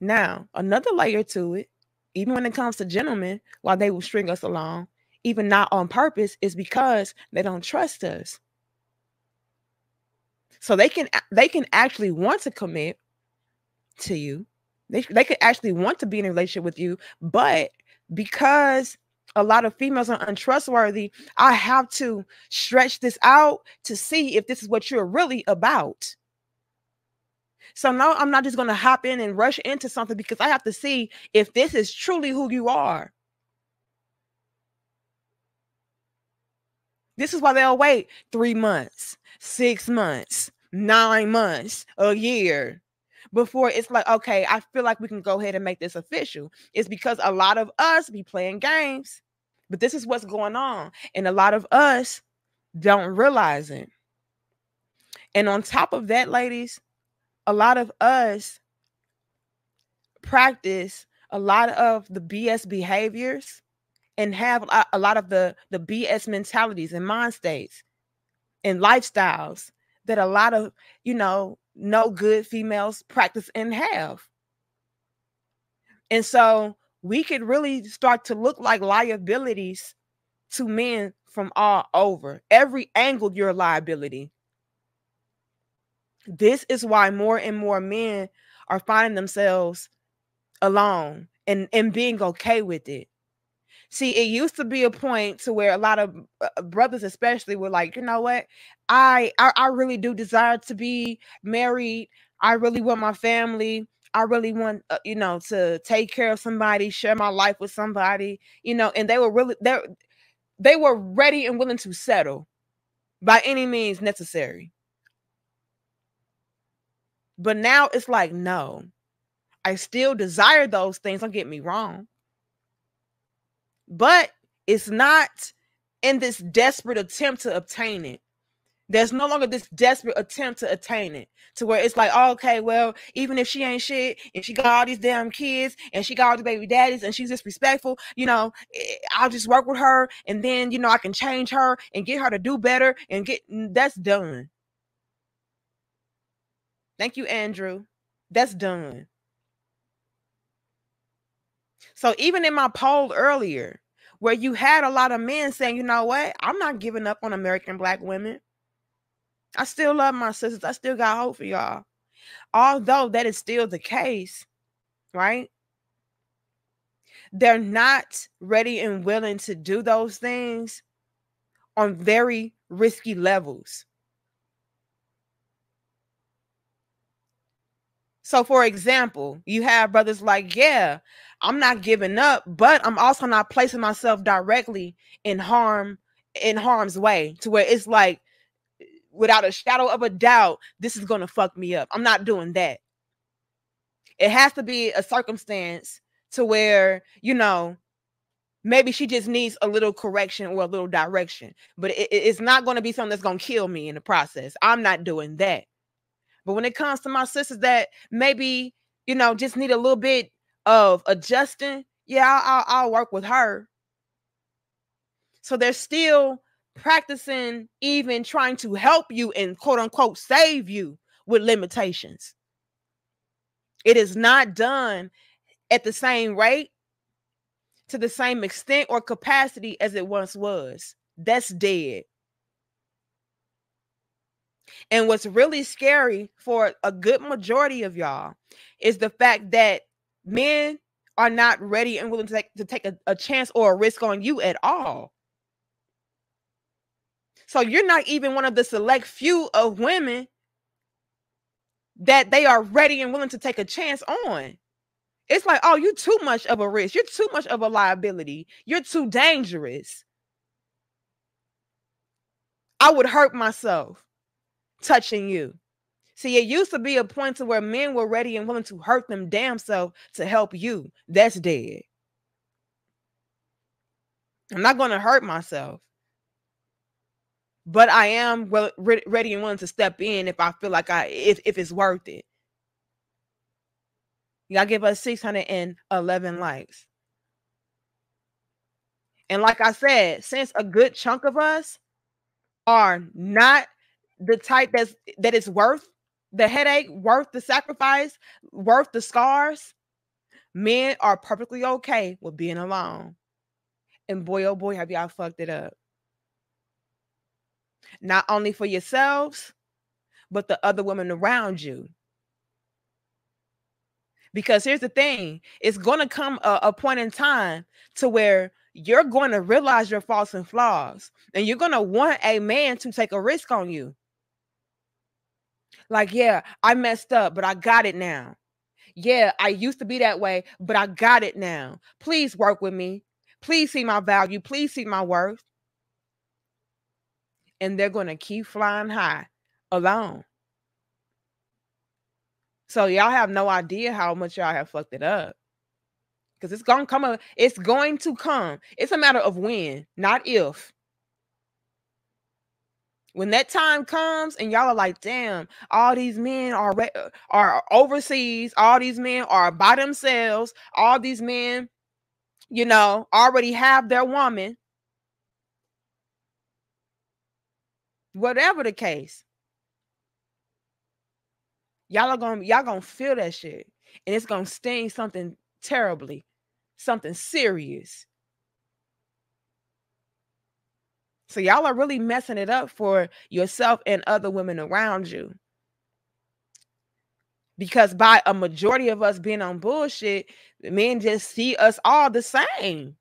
Now, another layer to it, even when it comes to gentlemen, while they will string us along, even not on purpose, is because they don't trust us. So they can they can actually want to commit to you. They, they could actually want to be in a relationship with you, but because a lot of females are untrustworthy, I have to stretch this out to see if this is what you're really about. So now I'm not just going to hop in and rush into something because I have to see if this is truly who you are. This is why they'll wait three months, six months, nine months, a year before it's like, okay, I feel like we can go ahead and make this official. It's because a lot of us be playing games, but this is what's going on. And a lot of us don't realize it. And on top of that, ladies, a lot of us practice a lot of the BS behaviors and have a lot of the the BS mentalities and mind states and lifestyles that a lot of you know no good females practice and have. And so we could really start to look like liabilities to men from all over. Every angle, you're a liability. This is why more and more men are finding themselves alone and, and being okay with it. See, it used to be a point to where a lot of uh, brothers, especially, were like, you know what, I, I I really do desire to be married. I really want my family. I really want, uh, you know, to take care of somebody, share my life with somebody, you know, and they were really they they were ready and willing to settle by any means necessary. But now it's like, no, I still desire those things. Don't get me wrong. But it's not in this desperate attempt to obtain it. There's no longer this desperate attempt to attain it to where it's like, oh, okay, well, even if she ain't shit and she got all these damn kids and she got all the baby daddies and she's disrespectful, you know, eh, I'll just work with her and then, you know, I can change her and get her to do better and get that's done. Thank you, Andrew. That's done. So even in my poll earlier, where you had a lot of men saying, you know what, I'm not giving up on American black women. I still love my sisters. I still got hope for y'all. Although that is still the case, right? They're not ready and willing to do those things on very risky levels. So, for example, you have brothers like, yeah, I'm not giving up, but I'm also not placing myself directly in harm in harm's way to where it's like without a shadow of a doubt, this is going to fuck me up. I'm not doing that. It has to be a circumstance to where, you know, maybe she just needs a little correction or a little direction, but it, it's not going to be something that's going to kill me in the process. I'm not doing that. But when it comes to my sisters that maybe, you know, just need a little bit of adjusting, yeah, I'll, I'll, work with her. So they're still practicing, even trying to help you and quote unquote save you with limitations. It is not done at the same rate, to the same extent or capacity as it once was. That's dead. And what's really scary for a good majority of y'all is the fact that men are not ready and willing to take, to take a, a chance or a risk on you at all. So you're not even one of the select few of women that they are ready and willing to take a chance on. It's like, oh, you're too much of a risk. You're too much of a liability. You're too dangerous. I would hurt myself touching you. See, it used to be a point to where men were ready and willing to hurt them damn self to help you. That's dead. I'm not going to hurt myself, but I am well, ready and willing to step in if I feel like I if if it's worth it. Y'all give us 611 likes. And like I said, since a good chunk of us are not the type that's that is worth the headache, worth the sacrifice, worth the scars, Men are perfectly okay with being alone. And boy, oh boy, have y'all fucked it up. Not only for yourselves, but the other women around you. Because here's the thing it's going to come a, a point in time to where you're going to realize your faults and flaws, and you're going to want a man to take a risk on you. Like, yeah, I messed up, but I got it now. Yeah, I used to be that way, but I got it now. Please work with me. Please see my value. Please see my worth. And they're going to keep flying high alone. So y'all have no idea how much y'all have fucked it up. Because it's gonna come it's going to come. It's a matter of when, not if. When that time comes and y'all are like, damn, all these men are re- uh, are uh, overseas, all these men are by themselves, all these men, you know, already have their woman. Whatever the case, y'all are gonna y'all gonna feel that shit, and it's gonna sting something terribly, something serious. So y'all are really messing it up for yourself and other women around you. Because by a majority of us being on bullshit, men just see us all the same.